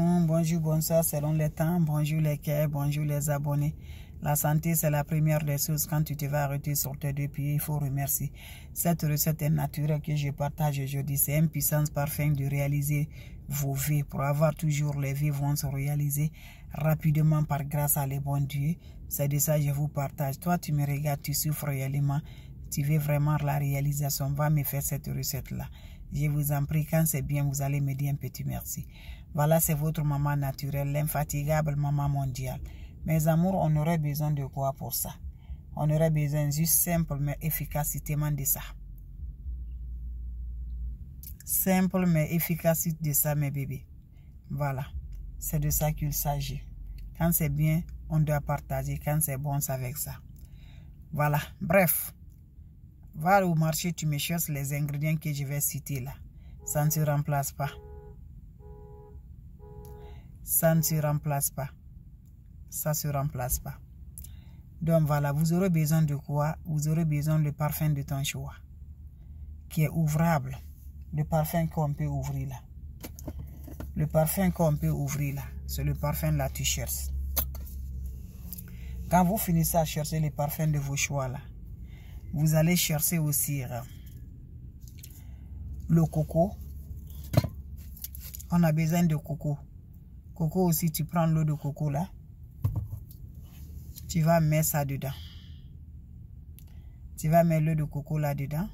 Bonjour, bonsoir, selon les temps. Bonjour les cœurs, bonjour les abonnés. La santé, c'est la première des choses. Quand tu te vas arrêter sur tes deux pieds, il faut remercier. Cette recette est naturelle que je partage aujourd'hui. C'est une puissance parfaite de réaliser vos vies. Pour avoir toujours les vies vont se réaliser rapidement par grâce à les bons dieux. C'est de ça que je vous partage. Toi, tu me regardes, tu souffres réellement. Tu veux vraiment la réalisation. Va me faire cette recette-là. Je vous en prie, quand c'est bien, vous allez me dire un petit merci. Voilà, c'est votre maman naturelle, l'infatigable maman mondiale. Mes amours, on aurait besoin de quoi pour ça? On aurait besoin juste simple mais efficacement de ça. Simple mais efficacité de ça, mes bébés. Voilà, c'est de ça qu'il s'agit. Quand c'est bien, on doit partager. Quand c'est bon, c'est avec ça. Voilà, bref. Va au marché, tu me cherches les ingrédients que je vais citer là. Ça ne se remplace pas. Ça ne se remplace pas. Ça ne se remplace pas. Donc voilà, vous aurez besoin de quoi? Vous aurez besoin du parfum de ton choix. Qui est ouvrable. Le parfum qu'on peut ouvrir là. Le parfum qu'on peut ouvrir là. C'est le parfum là tu cherches. Quand vous finissez à chercher le parfum de vos choix là, vous allez chercher aussi euh, le coco. On a besoin de coco. Coco aussi, tu prends l'eau de coco là. Tu vas mettre ça dedans. Tu vas mettre l'eau de coco là-dedans.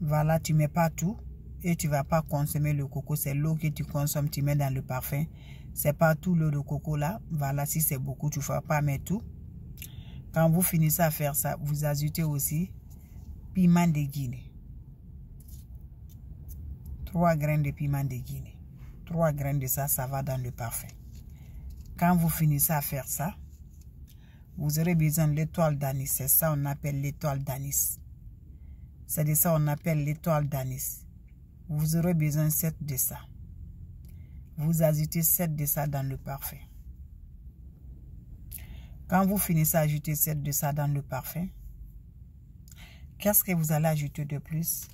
Voilà, tu mets pas tout. Et tu vas pas consommer le coco. C'est l'eau que tu consommes, tu mets dans le parfum. C'est pas tout l'eau de coco là. Voilà, si c'est beaucoup, tu ne vas pas mettre tout. Quand vous finissez à faire ça, vous ajoutez aussi piment de Guinée. Trois graines de piment de Guinée. Trois graines de ça, ça va dans le parfum. Quand vous finissez à faire ça, vous aurez besoin de l'étoile d'anis. C'est ça on appelle l'étoile d'anis. C'est de ça on appelle l'étoile d'anis. Vous aurez besoin de 7 de ça. Vous ajoutez 7 de ça dans le parfum. Quand vous finissez à ajouter cette de ça dans le parfum, qu'est-ce que vous allez ajouter de plus?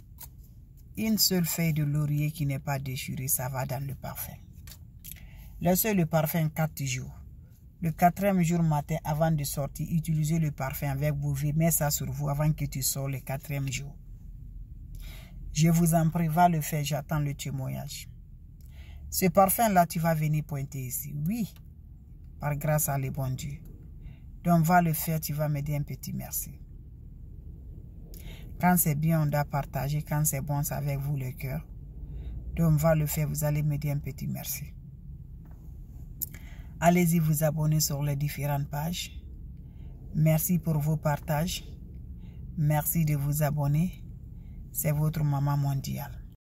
Une seule feuille de laurier qui n'est pas déchirée, ça va dans le parfum. Laissez le parfum 4 jours. Le quatrième jour matin, avant de sortir, utilisez le parfum avec vos vies. Mets ça sur vous avant que tu sors le quatrième jour. Je vous en prie, va le faire, j'attends le témoignage. Ce parfum-là, tu vas venir pointer ici. Oui, par grâce à les bons dieux. Donc, va le faire, tu vas me dire un petit merci. Quand c'est bien, on doit partager. Quand c'est bon, c'est avec vous le cœur. Donc, va le faire, vous allez me dire un petit merci. Allez-y vous abonner sur les différentes pages. Merci pour vos partages. Merci de vous abonner. C'est votre maman mondiale.